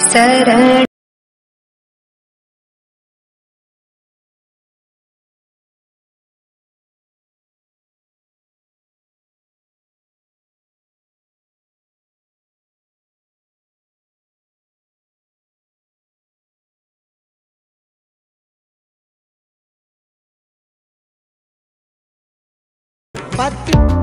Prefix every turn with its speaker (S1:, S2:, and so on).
S1: बुद्धम् शरण।
S2: பத்து